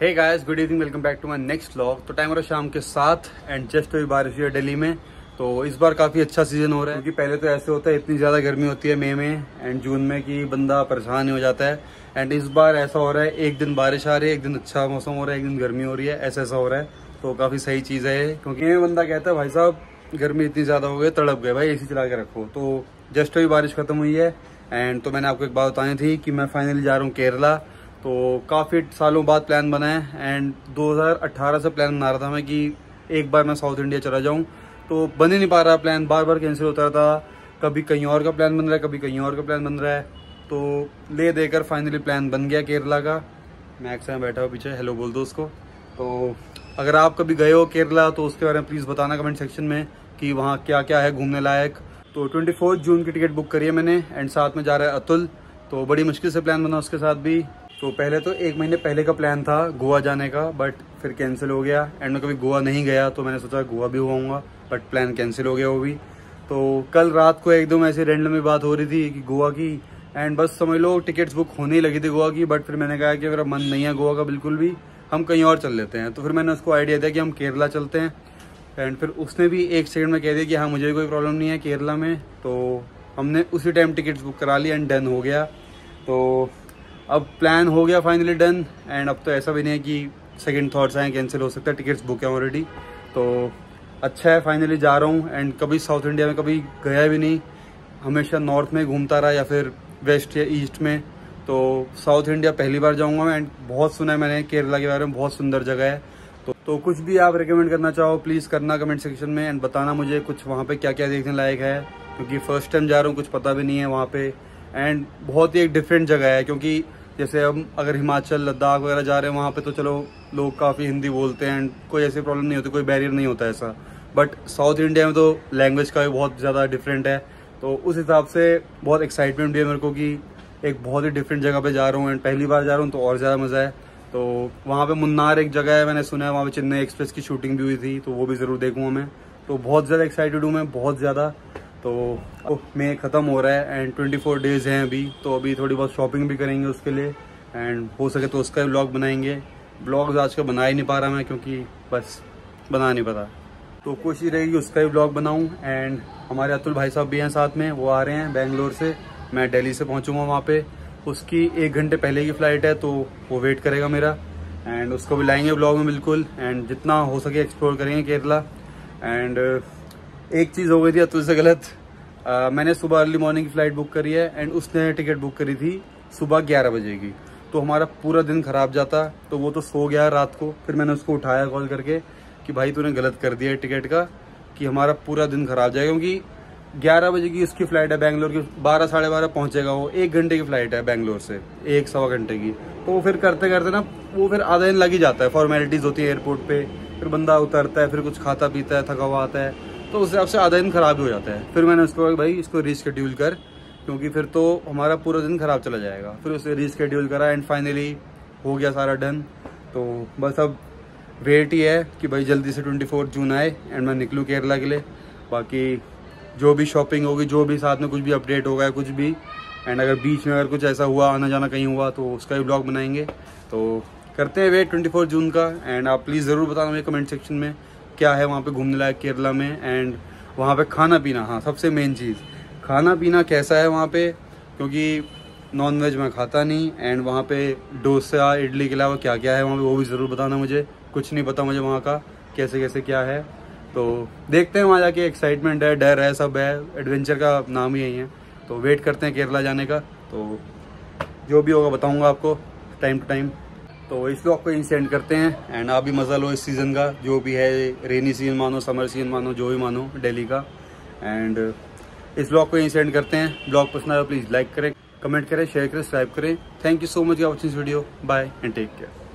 Hey guys good evening welcome back to my next vlog तो time हो रहा शाम के साथ एंड जस्ट अभी बारिश हुई है दिल्ली में। तो इस बार काफ़ी अच्छा सीज़न हो रहा है। क्योंकि पहले तो ऐसे होता है, इतनी ज़्यादा गर्मी होती है मई में एंड जून में कि बंदा परेशान ही हो जाता है। एंड इस बार ऐसा हो रहा है, एक दिन बारिश आ रही है, एक दिन अच्छा मौसम हो रहा है, एक दिन गर्मी हो रही है, ऐसा ऐसा हो रहा है। तो काफ़ी सही चीज़ है क्योंकि बंदा कहता है, भाई साहब, गर्मी इतनी ज़्यादा हो गई, तड़प गए, भाई एसी चला के रखो। तो जस्ट अभी बारिश खत्म हुई है एंड तो मैंने आपको एक बात बतानी थी कि मैं फाइनली जा रहा हूँ केरला। तो काफ़ी सालों बाद प्लान बना है एंड 2018 से प्लान बना रहा था मैं कि एक बार मैं साउथ इंडिया चला जाऊँ। तो बन ही नहीं पा रहा प्लान बार बार कैंसिल होता था कभी कहीं और का प्लान बन रहा है, कभी कहीं और का प्लान बन रहा है। तो ले देकर फाइनली प्लान बन गया केरला का। मैं एक्स में बैठा हुआ पीछे हेलो बोल दो उसको। तो अगर आप कभी गए हो केरला तो उसके बारे में प्लीज़ बताना कमेंट सेक्शन में कि वहाँ क्या क्या है घूमने लायक। तो ट्वेंटी जून की टिकट बुक करी है मैंने एंड साथ में जा रहा है अतुल। तो बड़ी मुश्किल से प्लान बना उसके साथ भी। तो पहले तो एक महीने पहले का प्लान था गोवा जाने का बट फिर कैंसिल हो गया। एंड मैं कभी गोवा नहीं गया तो मैंने सोचा गोवा भी हुआ बट प्लान कैंसिल हो गया वो भी। तो कल रात को एकदम ऐसी रेंडम में बात हो रही थी कि गोवा की एंड बस समझ लो टिकट्स बुक होने ही लगी थी गोवा की बट फिर मैंने कहा कि अगर मन नहीं है गोवा का बिल्कुल भी, हम कहीं और चल लेते हैं। तो फिर मैंने उसको आइडिया दिया कि हम केरला चलते हैं। एंड फिर उसने भी एक सेकंड में कह दिया कि हाँ मुझे कोई प्रॉब्लम नहीं है केरला में। तो हमने उसी टाइम टिकट्स बुक करा ली एंड डन हो गया। तो अब प्लान हो गया फाइनली डन एंड अब तो ऐसा भी नहीं है कि सेकेंड थाट्स आए कैंसिल हो सकता है टिकट्स बुक है ऑलरेडी तो अच्छा है फाइनली जा रहा हूँ एंड कभी साउथ इंडिया में कभी गया भी नहीं. हमेशा नॉर्थ में घूमता रहा या फिर वेस्ट या ईस्ट में. तो साउथ इंडिया पहली बार जाऊँगा मैं एंड बहुत सुना है मैंने केरला के बारे में बहुत सुंदर जगह है. तो, तो कुछ भी आप रिकमेंड करना चाहो प्लीज़ करना कमेंट सेक्शन में एंड बताना मुझे कुछ वहाँ पे क्या क्या देखने लायक है. क्योंकि फ़र्स्ट टाइम जा रहा हूँ कुछ पता भी नहीं है वहाँ पे. एंड बहुत ही एक डिफरेंट जगह है क्योंकि जैसे हम अगर हिमाचल, लद्दाख वगैरह जा रहे हैं, वहाँ पे तो चलो, लोग काफ़ी हिंदी बोलते हैं एंड कोई ऐसी प्रॉब्लम नहीं होती, कोई बैरियर नहीं होता ऐसा। बट साउथ इंडिया में तो लैंग्वेज का भी बहुत ज़्यादा डिफरेंट है। तो उस हिसाब से बहुत एक्साइटमेंट भी है मेरे को कि एक बहुत ही डिफरेंट जगह पे जा रहा हूँ एंड पहली बार जा रहा हूँ तो और ज़्यादा मज़ा है। तो वहाँ पे मुन्नार एक जगह है, मैंने सुना है, वहाँ पे चेन्नई एक्सप्रेस की शूटिंग भी हुई थी तो वो भी ज़रूर देखूँगा मैं। तो बहुत ज़्यादा एक्साइटेड हूँ मैं, बहुत ज़्यादा। तो मे ख़त्म हो रहा है एंड 24 डेज़ हैं अभी तो अभी थोड़ी बहुत शॉपिंग भी करेंगे उसके लिए एंड हो सके तो उसका भी ब्लॉग बनाएँगे। ब्लॉग आज का बना ही नहीं पा रहा मैं क्योंकि बस बना नहीं पता। तो कोशिश रहेगी उसका भी ब्लॉग बनाऊँ एंड हमारे अतुल भाई साहब भी हैं साथ में, वो आ रहे हैं बेंगलोर से, मैं दिल्ली से पहुंचूँगा वहाँ पे। उसकी एक घंटे पहले की फ़्लाइट है तो वो वेट करेगा मेरा एंड उसको भी लाएँगे ब्लॉग में बिल्कुल एंड जितना हो सके एक्सप्लोर करेंगे केरला एंड एक चीज़ हो गई थी अतुल से गलत। आ, मैंने सुबह अर्ली मॉर्निंग की फ़्लाइट बुक करी है एंड उसने टिकट बुक करी थी सुबह ग्यारह बजे की। तो हमारा पूरा दिन खराब जाता तो वो तो सो गया रात को। फिर मैंने उसको उठाया कॉल करके कि भाई तूने गलत कर दिया टिकट का कि हमारा पूरा दिन खराब जाएगा क्योंकि ग्यारह बजे की उसकी फ़्लाइट है बैंगलोर की बारह साढ़े बारह पहुँचेगा वो। एक घंटे की फ़्लाइट है बैंगलोर से एक सवा घंटे की। तो वो फिर करते करते ना वो फिर आधा दिन लग ही जाता है। फॉर्मेलिटीज होती है एयरपोर्ट पे फिर बंदा उतरता है फिर कुछ खाता पीता है थका हुआ आता है। तो उस हिसाब से आधा दिन खराब ही हो जाता है। फिर मैंने उसको भाई, इसको रिस्केड्यूल कर, क्योंकि फिर तो हमारा पूरा दिन ख़राब चला जाएगा। फिर उसे रीस्केड्यूल करा एंड फाइनली हो गया सारा डन तो बस अब वेट ही है कि भाई जल्दी से 24 जून आए एंड मैं निकलूँ केरला के लिए। बाकी जो भी शॉपिंग होगी, जो भी साथ में कुछ भी अपडेट होगा या कुछ भी एंड अगर बीच में अगर कुछ ऐसा हुआ आना जाना कहीं हुआ तो उसका भी ब्लॉग बनाएँगे। तो करते हैं वेट 24 जून का एंड आप प्लीज़ ज़रूर बताना मुझे कमेंट सेक्शन में। क्या है वहाँ पे घूमने लायक केरला में एंड वहाँ पे खाना पीना हाँ सबसे मेन चीज़। खाना पीना कैसा है वहाँ पे? क्योंकि नॉन वेज मैं खाता नहीं एंड वहाँ पे डोसा, इडली के अलावा क्या क्या है वहाँ पे वो भी ज़रूर बताना मुझे। कुछ नहीं पता मुझे वहाँ का कैसे कैसे क्या है। तो देखते हैं वहाँ जाके एक्साइटमेंट है, डर है, सब है एडवेंचर का नाम ही यही है। तो वेट करते हैं केरला जाने का। तो जो भी होगा बताऊँगा आपको टाइम टू टाइम तो इस ब्लॉग को यहीं सेंड करते हैं। एंड आप भी मज़ा लो इस सीज़न का, जो भी है रेनी सीज़न मानो समर सीज़न मानो, जो भी मानो डेली का। एंड इस ब्लॉग को यहीं सेंड करते हैं। ब्लॉग पसंद आया प्लीज़ लाइक करें कमेंट करें शेयर करें सब्सक्राइब करें। Thank you so much for watching video bye and take care